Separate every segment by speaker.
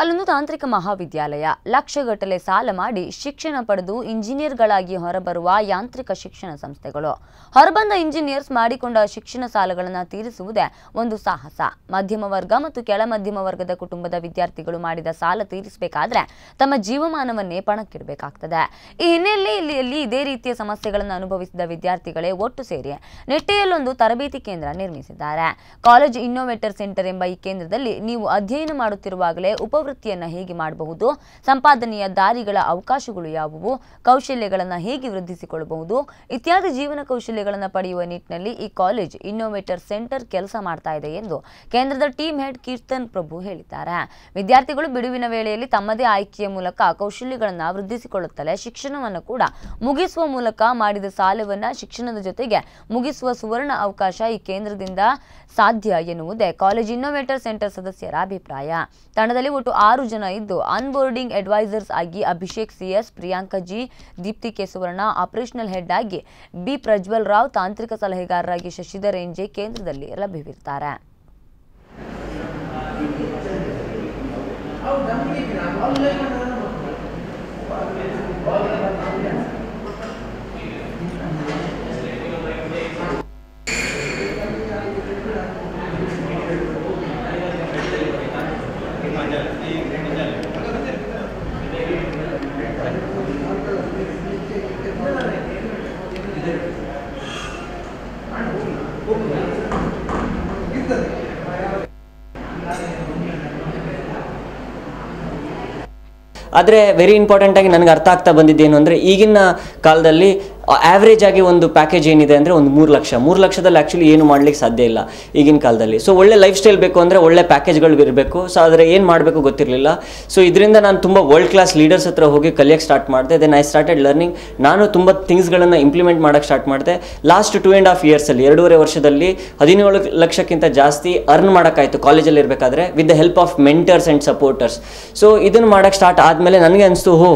Speaker 1: ಅಲ್ಲೊಂದು ತಾಂತ್ರಿಕ ಮಹಾವಿದ್ಯಾಲಯ. ಲಕ್ಷಗಟ್ಟಲೆ ಸಾಲ ಮಾಡಿ ಶಿಕ್ಷಣ ಪಡೆದು ಇಂಜಿನಿಯರ್ಗಳಾಗಿ ಹೊರಬರುವ ಯಾಂತ್ರಿಕ ಶಿಕ್ಷಣ ಸಂಸ್ಥೆಗಳು. ಹೊರಬಂದ ಇಂಜಿನಿಯರ್ಸ್ ಮಾಡಿಕೊಂಡ ಶಿಕ್ಷಣ ಸಾಲಗಳನ್ನು ತೀರಿಸುವುದೇ ಒಂದು ಸಾಹಸ. ಮಧ್ಯಮ ವರ್ಗ ಮತ್ತು ಕೆಳ ಮಧ್ಯಮ ವರ್ಗದ ಕುಟುಂಬದ ವಿದ್ಯಾರ್ಥಿಗಳು ಮಾಡಿದ ಸಾಲ ತೀರಿಸಬೇಕಾದ್ರೆ ತಮ್ಮ ಜೀವಮಾನವನ್ನೇ ಪಣಕ್ಕಿಡಬೇಕಾಗ್ತದೆ. ಈ ಹಿನ್ನೆಲೆಯಲ್ಲಿ ಇಲ್ಲಿ ಇಲ್ಲಿ ಇದೇ ರೀತಿಯ ಸಮಸ್ಯೆಗಳನ್ನು ಅನುಭವಿಸಿದ ವಿದ್ಯಾರ್ಥಿಗಳೇ ಒಟ್ಟು ಸೇರಿ ನೆಟ್ಟೆಯಲ್ಲೊಂದು ತರಬೇತಿ ಕೇಂದ್ರ ನಿರ್ಮಿಸಿದ್ದಾರೆ. ಕಾಲೇಜ್ ಇನ್ನೋವೇಟರ್ ಸೆಂಟರ್ ಎಂಬ ಈ ಕೇಂದ್ರದಲ್ಲಿ ನೀವು ಅಧ್ಯಯನ ಮಾಡುತ್ತಿರುವಾಗಲೇ ಉಪವೃತ್ತಿಯನ್ನು ಹೇಗೆ ಮಾಡಬಹುದು, ಸಂಪಾದನೆಯ ದಾರಿಗಳ ಅವಕಾಶಗಳು ಯಾವುವು, ಕೌಶಲ್ಯಗಳನ್ನು ಹೇಗೆ ವೃದ್ಧಿಸಿಕೊಳ್ಳಬಹುದು ಇತ್ಯಾದಿ ಜೀವನ ಕೌಶಲ್ಯಗಳನ್ನು ಪಡೆಯುವ ನಿಟ್ಟಿನಲ್ಲಿ ಈ ಕಾಲೇಜ್ ಇನ್ನೋವೇಟರ್ ಸೆಂಟರ್ ಕೆಲಸ ಮಾಡ್ತಾ ಇದೆ ಎಂದು ಕೇಂದ್ರದ ಟೀಮ್ ಹೆಡ್ ಕೀರ್ತನ್ ಪ್ರಭು ಹೇಳಿದ್ದಾರೆ. ವಿದ್ಯಾರ್ಥಿಗಳು ಬಿಡುವಿನ ವೇಳೆಯಲ್ಲಿ ತಮ್ಮದೇ ಆಯ್ಕೆಯ ಮೂಲಕ ಕೌಶಲ್ಯಗಳನ್ನು ವೃದ್ಧಿಸಿಕೊಳ್ಳುತ್ತಲೇ ಶಿಕ್ಷಣವನ್ನು ಕೂಡ ಮುಗಿಸುವ ಮೂಲಕ ಮಾಡಿದ ಸಾಲವನ್ನು ಶಿಕ್ಷಣದ ಜೊತೆಗೆ ಮುಗಿಸುವ ಸುವರ್ಣ ಅವಕಾಶ ಈ ಕೇಂದ್ರದಿಂದ ಸಾಧ್ಯ ಎನ್ನುವುದೇ ಕಾಲೇಜ್ ಇನ್ನೋವೇಟರ್ ಸೆಂಟರ್ ಸದಸ್ಯರ ಅಭಿಪ್ರಾಯ. ತಂಡದಲ್ಲಿ ಒಟ್ಟು ಆರು ಜನ ಇದ್ದು ಅನ್ಬೋರ್ಡಿಂಗ್ ಅಡ್ವೈಸರ್ಸ್ ಆಗಿ Abhishek CS, Priyanka G, Deepti K Suvarna operational head ಆಗಿ ಬಿ ಪ್ರಜ್ವಲ್ ರಾವ್, ತಾಂತ್ರಿಕ ಸಲಹೆಗಾರರಾಗಿ ಶಶಿಧರ್ ಎಂಜೆ ಕೇಂದ್ರದಲ್ಲಿ ಲಭ್ಯವಿರ್ತಾರೆ.
Speaker 2: ಆದರೆ ವೆರಿ ಇಂಪಾರ್ಟೆಂಟ್ ಆಗಿ ನನಗೆ ಅರ್ಥ ಆಗ್ತಾ ಬಂದಿದ್ದೇನು ಅಂದರೆ ಈಗಿನ ಕಾಲದಲ್ಲಿ ಆವ್ರೇಜ್ ಆಗಿ ಒಂದು ಪ್ಯಾಕೇಜ್ ಏನಿದೆ ಅಂದರೆ ಒಂದು ಮೂರು ಲಕ್ಷ. ಮೂರು ಲಕ್ಷದಲ್ಲಿ ಆ್ಯಕ್ಚುಲಿ ಏನು ಮಾಡ್ಲಿಕ್ಕೆ ಸಾಧ್ಯ ಇಲ್ಲ ಈಗಿನ ಕಾಲದಲ್ಲಿ. ಸೊ ಒಳ್ಳೆ ಲೈಫ್ ಸ್ಟೈಲ್ ಬೇಕು ಅಂದರೆ ಒಳ್ಳೆ ಪ್ಯಾಕೇಜ್ಗಳು ಇರಬೇಕು. ಸೊ ಆದರೆ ಏನು ಮಾಡಬೇಕು ಗೊತ್ತಿರಲಿಲ್ಲ. ಸೊ ಇದರಿಂದ ನಾನು ತುಂಬ ವರ್ಲ್ಡ್ ಕ್ಲಾಸ್ ಲೀಡರ್ಸ್ ಹತ್ರ ಹೋಗಿ ಕಲಿಯೋಕ್ಕೆ ಸ್ಟಾರ್ಟ್ ಮಾಡಿದೆ. ದೆನ್ ಐ ಸ್ಟಾರ್ಟೆಡ್ ಲರ್ನಿಂಗ್ ನಾನು ತುಂಬ ಥಿಂಗ್ಸ್ಗಳನ್ನು ಇಂಪ್ಲಿಮೆಂಟ್ ಮಾಡೋಕ್ಕೆ ಸ್ಟಾರ್ಟ್ ಮಾಡಿದೆ. ಲಾಸ್ಟ್ ಟು ಆ್ಯಂಡ್ ಹಾಫ್ ಇಯರ್ಸಲ್ಲಿ ಎರಡೂವರೆ ವರ್ಷದಲ್ಲಿ ಹದಿನೇಳು ಲಕ್ಷಕ್ಕಿಂತ ಜಾಸ್ತಿ ಅರ್ನ್ ಮಾಡೋಕ್ಕಾಯಿತು. ಕಾಲೇಜಲ್ಲಿ ಇರಬೇಕಾದ್ರೆ with the help of mentors and supporters so ಇದನ್ನು ಮಾಡೋಕ್ಕೆ ಸ್ಟಾರ್ಟ್ ಆದಮೇಲೆ ನನಗೆ ಅನಿಸ್ತು ಹೋ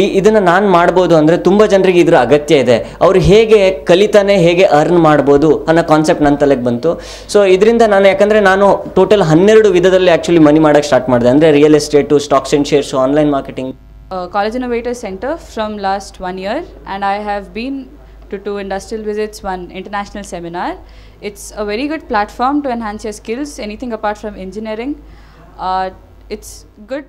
Speaker 2: ಈ ಇದನ್ನು ನಾನು ಮಾಡ್ಬೋದು ಅಂದರೆ ತುಂಬ ಜನರಿಗೆ ಇದರ ಅಗತ್ಯ ಇದೆ. ಅವರು ಹೇಗೆ ಕಲಿತಾನೆ, ಹೇಗೆ ಅರ್ನ್ ಮಾಡ್ಬೋದು ಅನ್ನೋ ಕಾನ್ಸೆಪ್ಟ್ ನನ್ನ ತಲೆಗೆ ಬಂತು. ಸೊ ಇದರಿಂದ ನಾನು ಯಾಕಂದರೆ ನಾನು ಟೋಟಲ್ ಹನ್ನೆರಡು ವಿಧದಲ್ಲಿ ಆ್ಯಕ್ಚುಲಿ ಮನಿ ಮಾಡೋಕ್ಕೆ ಸ್ಟಾರ್ಟ್ ಮಾಡಿದೆ. ಅಂದರೆ real estate stocks and shares online marketing
Speaker 3: college innovator centre from last one year and I have been to two industrial visits one international seminar it's a very good platform to enhance your skills anything apart from engineering it's good